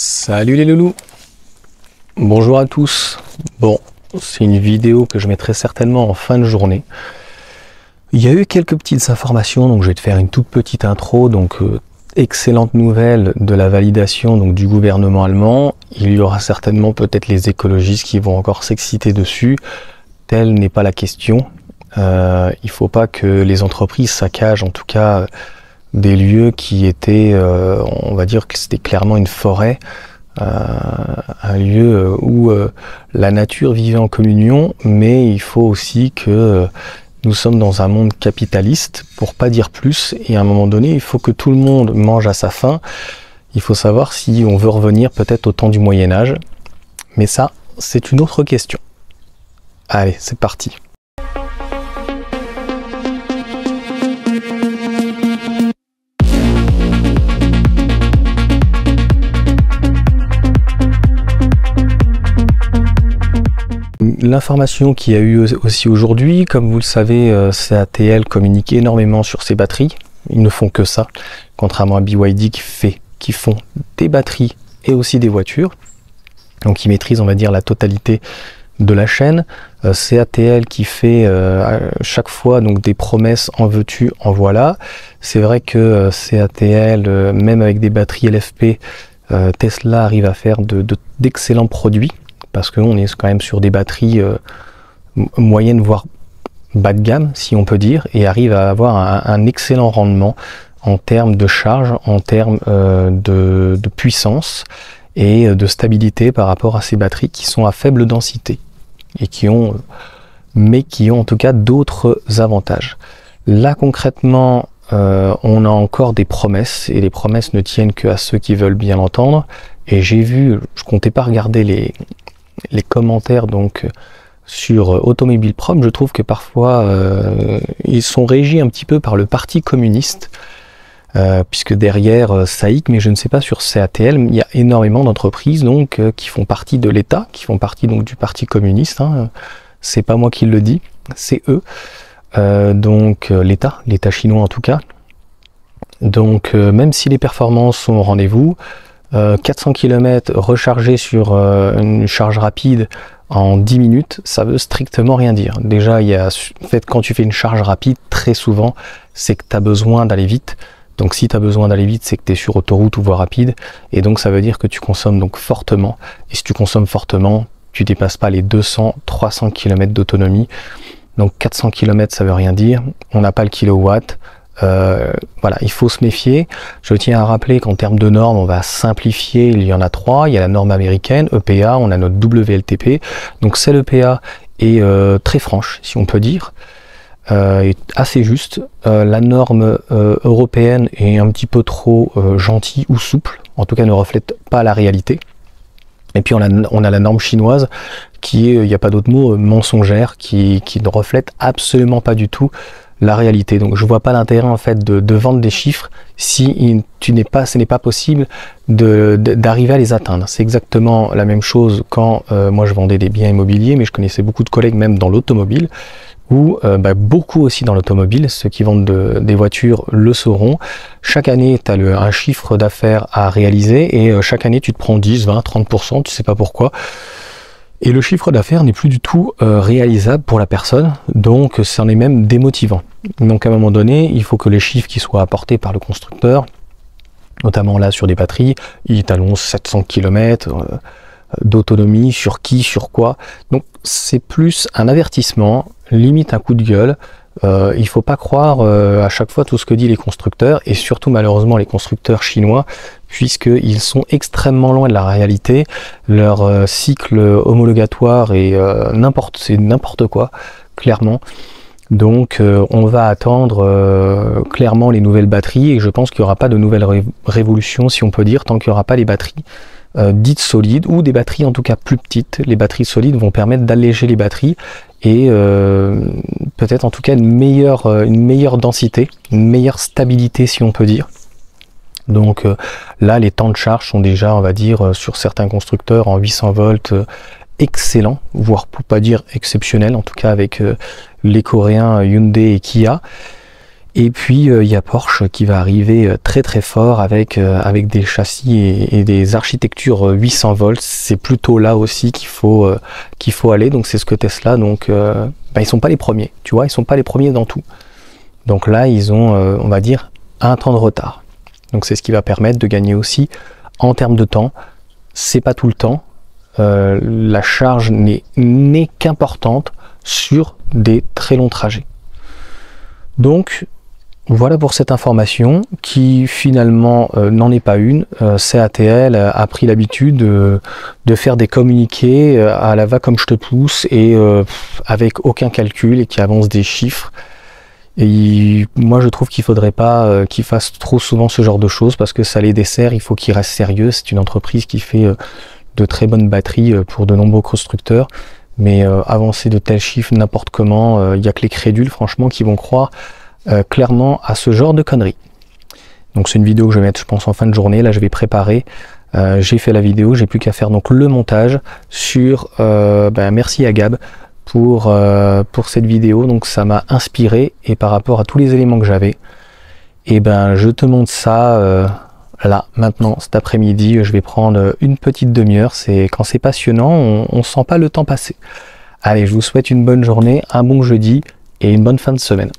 Salut les loulous Bonjour à tous Bon, c'est une vidéo que je mettrai certainement en fin de journée. Il y a eu quelques petites informations, donc je vais te faire une toute petite intro. Donc, euh, excellente nouvelle de la validation du gouvernement allemand. Il y aura certainement peut-être les écologistes qui vont encore s'exciter dessus. Telle n'est pas la question. Euh, il ne faut pas que les entreprises saccagent, en tout cas, des lieux qui étaient, euh, on va dire que c'était clairement une forêt, euh, un lieu où euh, la nature vivait en communion, mais il faut aussi que nous sommes dans un monde capitaliste, pour pas dire plus, et à un moment donné, il faut que tout le monde mange à sa faim. Il faut savoir si on veut revenir peut-être au temps du Moyen Âge, mais ça, c'est une autre question. Allez, c'est parti. L'information qu'il y a eu aussi aujourd'hui, comme vous le savez, euh, CATL communique énormément sur ses batteries. Ils ne font que ça, contrairement à BYD qui fait, qui font des batteries et aussi des voitures. Donc ils maîtrisent, on va dire, la totalité de la chaîne. Euh, CATL qui fait euh, chaque fois donc des promesses en veux-tu, en voilà. C'est vrai que CATL, même avec des batteries LFP, Tesla arrive à faire d'excellents produits parce qu'on est quand même sur des batteries euh, moyennes, voire bas de gamme, si on peut dire, et arrive à avoir un, excellent rendement en termes de charge, en termes euh, de, puissance et de stabilité par rapport à ces batteries qui sont à faible densité et qui ont, mais qui ont en tout cas d'autres avantages. Là concrètement, euh, on a encore des promesses et les promesses ne tiennent que à ceux qui veulent bien l'entendre. Et j'ai vu, je comptais pas regarder les, les commentaires donc sur euh, Automobile Prom, je trouve que parfois euh, ils sont régis un petit peu par le Parti communiste, euh, puisque derrière SAIC, mais je ne sais pas sur CATL, il y a énormément d'entreprises donc qui font partie de l'État, qui font partie donc du Parti communiste. Hein. C'est pas moi qui le dis, c'est eux. donc l'État, l'État chinois en tout cas. Donc même si les performances sont au rendez-vous, 400 euh, km rechargé sur euh, une charge rapide en 10 minutes, ça veut strictement rien dire. Déjà, il y a, en fait, quand tu fais une charge rapide, très souvent, c'est que tu as besoin d'aller vite. Donc si tu as besoin d'aller vite, c'est que tu es sur autoroute ou voie rapide. Et donc ça veut dire que tu consommes donc fortement. Et si tu consommes fortement, tu dépasses pas les 200, 300 km d'autonomie. Donc 400 km, ça veut rien dire. On n'a pas le kilowatt. Euh, voilà, il faut se méfier. Je tiens à rappeler qu'en termes de normes, on va simplifier. Il y en a trois. Il y a la norme américaine, EPA, on a notre WLTP. Donc celle EPA est euh, très franche, si on peut dire, euh, est assez juste. la norme européenne est un petit peu trop gentille ou souple. En tout cas, ne reflète pas la réalité. Et puis on a, la norme chinoise qui est, il n'y a pas d'autre mot, mensongère, qui ne reflète absolument pas du tout la réalité. Donc je vois pas l'intérêt en fait de, vendre des chiffres si tu n'es pas, ce n'est pas possible d'arriver à les atteindre. C'est exactement la même chose quand euh, moi je vendais des biens immobiliers, mais je connaissais beaucoup de collègues même dans l'automobile ou euh, bah, beaucoup aussi dans l'automobile, ceux qui vendent des voitures le sauront. Chaque année, tu as un chiffre d'affaires à réaliser et euh, chaque année, tu te prends 10, 20, 30%, tu sais pas pourquoi. Et le chiffre d'affaires n'est plus du tout euh, réalisable pour la personne, donc c'en est même démotivant. Donc à un moment donné, il faut que les chiffres qui soient apportés par le constructeur, notamment là sur des batteries, ils t'annoncent 700 km d'autonomie, sur qui, sur quoi. Donc c'est plus un avertissement, limite un coup de gueule, euh, il ne faut pas croire euh, à chaque fois tout ce que disent les constructeurs, et surtout malheureusement les constructeurs chinois, puisqu'ils sont extrêmement loin de la réalité. Leur euh, cycle homologatoire est n'importe c'est n'importe quoi, clairement. Donc on va attendre clairement les nouvelles batteries, et je pense qu'il n'y aura pas de nouvelle révolution, si on peut dire, tant qu'il n'y aura pas les batteries dites solides ou des batteries en tout cas plus petites. Les batteries solides vont permettre d'alléger les batteries et euh, peut-être en tout cas une meilleure, euh, une meilleure densité, une meilleure stabilité si on peut dire. Donc euh, là, les temps de charge sont déjà, on va dire, sur certains constructeurs en 800 volts excellents, voire pour pas dire exceptionnels, en tout cas avec les Coréens Hyundai et Kia. Et puis euh, il y a Porsche qui va arriver euh, très très fort avec, euh, avec des châssis et, des architectures 800 volts. C'est plutôt là aussi qu'il faut, faut aller. Donc c'est ce que Tesla, donc bah, ils sont pas les premiers, tu vois, ils sont pas les premiers dans tout. Donc là, ils ont, on va dire, un temps de retard. Donc c'est ce qui va permettre de gagner aussi en termes de temps. C'est pas tout le temps. la charge n'est qu'importante sur des très longs trajets. Donc voilà pour cette information qui finalement euh, n'en est pas une. Euh, CATL a pris l'habitude de, faire des communiqués euh, à la va comme je te pousse et avec aucun calcul et qui avance des chiffres. Et moi je trouve qu'il faudrait pas qu'ils fassent trop souvent ce genre de choses parce que ça les dessert, il faut qu'ils restent sérieux. C'est une entreprise qui fait de très bonnes batteries pour de nombreux constructeurs. Mais avancer de tels chiffres n'importe comment, il n'y a que les crédules franchement qui vont croire euh, clairement à ce genre de conneries. Donc c'est une vidéo que je vais mettre je pense en fin de journée, là je vais préparer. Euh, j'ai fait la vidéo, j'ai plus qu'à faire donc le montage sur euh, ben, merci à Gab pour, pour cette vidéo. Donc ça m'a inspiré et par rapport à tous les éléments que j'avais, et eh ben je te montre ça là maintenant cet après-midi. Je vais prendre une petite demi-heure. C'est quand c'est passionnant, on, on sent pas le temps passer. Allez, je vous souhaite une bonne journée, un bon jeudi et une bonne fin de semaine.